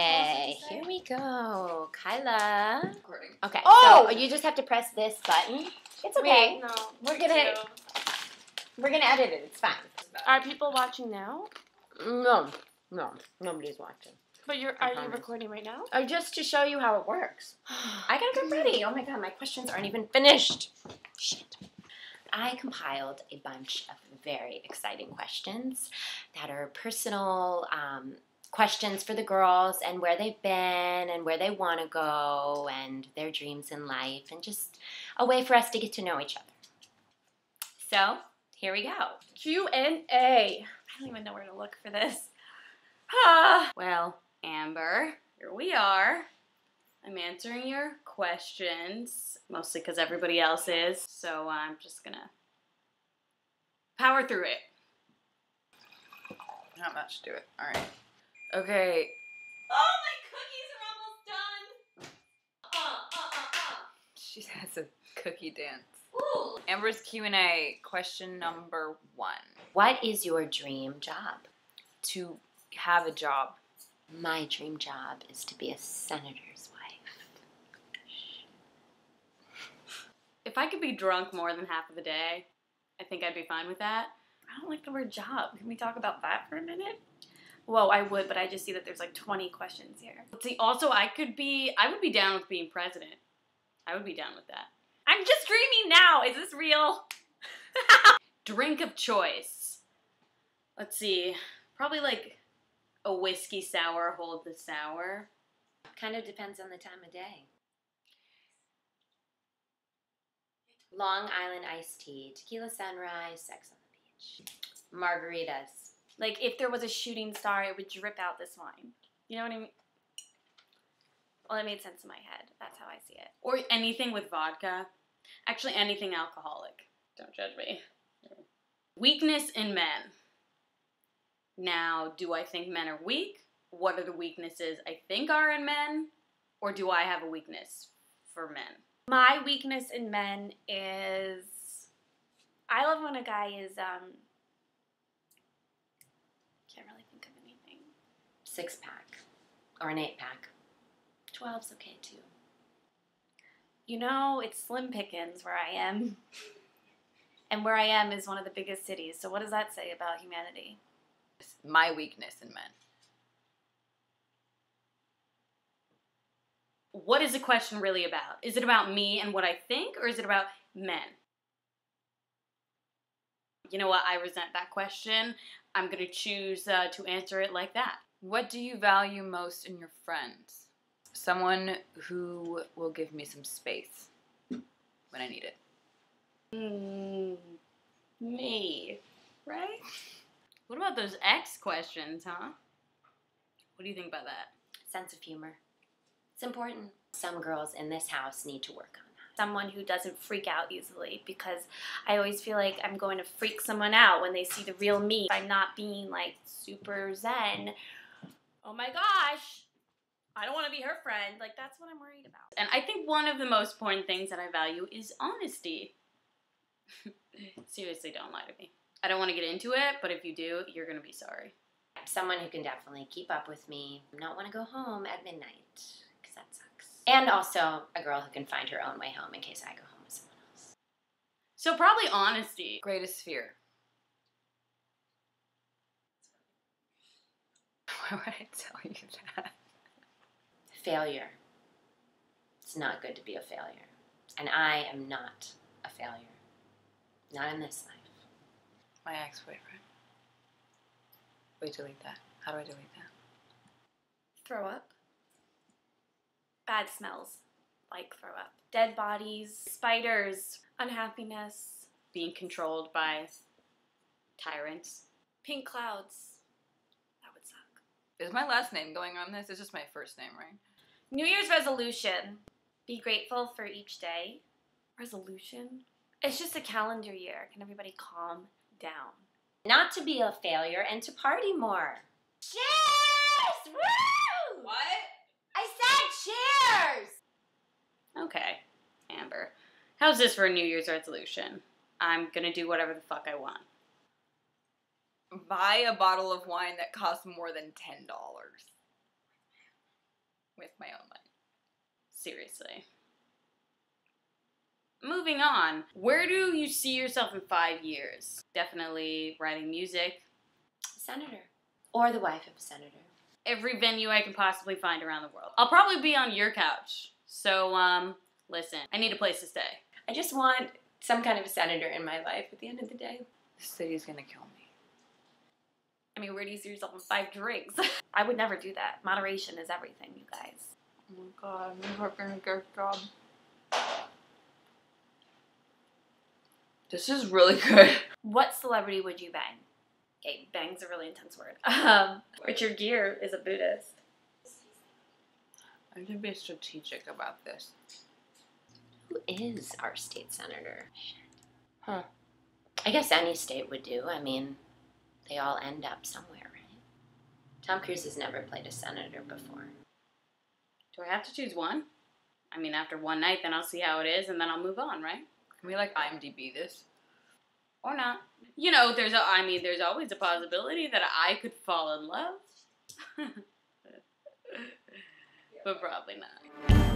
Hey, here we go. Kyla. Recording. Okay. Oh! So you just have to press this button. It's okay. Wait, no. We're gonna we're gonna edit it. It's fine. Are people watching now? No, no, nobody's watching. But you're are you recording right now? Oh, just to show you how it works. I gotta get ready. Oh my god, my questions aren't even finished. Shit. I compiled a bunch of very exciting questions that are personal um, questions for the girls and where they've been and where they want to go and their dreams in life and just a way for us to get to know each other. So, here we go. Q and A. I don't even know where to look for this. Ah. Well, Amber, here we are. I'm answering your questions, mostly because everybody else is, so I'm just gonna power through it. Not much to it. All right. Okay. Oh, my cookies are almost done! Uh, uh, uh, She has a cookie dance. Ooh. Amber's Q and A question number one: What is your dream job? To have a job. My dream job is to be a senator's wife. If I could be drunk more than half of the day, I think I'd be fine with that. I don't like the word job. Can we talk about that for a minute? Whoa, I would, but I just see that there's like 20 questions here. See, also, I could be, I would be down with being president. I would be down with that. I'm just dreaming now. Is this real? Drink of choice. Let's see. Probably like a whiskey sour, hold the sour. Kind of depends on the time of day. Long Island iced tea, tequila sunrise, sex on the beach, margaritas. Like if there was a shooting star, it would drip out this wine. You know what I mean? Well, it made sense in my head. That's how I see it. Or anything with vodka. Actually, anything alcoholic. Don't judge me. Weakness in men. Now, do I think men are weak? What are the weaknesses I think are in men? Or do I have a weakness for men? My weakness in men is I love when a guy is um can't really think of anything. Six pack or an eight pack. Twelve's okay too. You know, it's slim pickings where I am. and where I am is one of the biggest cities. So what does that say about humanity? My weakness in men. What is the question really about? Is it about me and what I think, or is it about men? You know what? I resent that question. I'm going to choose uh, to answer it like that. What do you value most in your friends? Someone who will give me some space when I need it. Mm, me, right? What about those X questions, huh? What do you think about that? Sense of humor. It's important. Some girls in this house need to work on that. Someone who doesn't freak out easily because I always feel like I'm going to freak someone out when they see the real me. If I'm not being like super zen. Oh my gosh. I don't want to be her friend. Like that's what I'm worried about. And I think one of the most important things that I value is honesty. Seriously, don't lie to me. I don't want to get into it, but if you do, you're going to be sorry. Someone who can definitely keep up with me, not want to go home at midnight, because that sucks. And also a girl who can find her own way home in case I go home with someone else. So, probably honesty. Greatest fear. Why would I tell you that? Failure. It's not good to be a failure. And I am not a failure. Not in this life. My ex-boyfriend. We delete that. How do I delete that? Throw up. Bad smells. Like throw up. Dead bodies, spiders, unhappiness, Being controlled by tyrants. pink clouds. That would suck. Is my last name going on this? It's just my first name, right? New Year's resolution. Be grateful for each day. Resolution? It's just a calendar year. Can everybody calm down? Not to be a failure and to party more. Cheers! Woo! What? Cheers! Okay, Amber. How's this for a New Year's resolution? I'm gonna do whatever the fuck I want. Buy a bottle of wine that costs more than ten dollars. with my own money. Seriously. Moving on. Where do you see yourself in five years? Definitely writing music. Senator. Or the wife of a senator. Every venue I can possibly find around the world. I'll probably be on your couch. So, um, listen, I need a place to stay. I just want some kind of a senator in my life at the end of the day. This city's gonna kill me. I mean, where do you see yourself in five drinks? I would never do that. Moderation is everything, you guys. Oh my god, I'm working a good job. This is really good. What celebrity would you bang? Okay, bang's a really intense word. Um, Richard Gere is a Buddhist. I to be strategic about this. Who is our state senator? Huh. I guess any state would do. I mean, they all end up somewhere, right? Tom Cruise has never played a senator before. Do I have to choose one? I mean, after one night, then I'll see how it is, and then I'll move on, right? Can we like IMDb this? Or not. You know, there's a, I mean, there's always a possibility that I could fall in love. but probably not.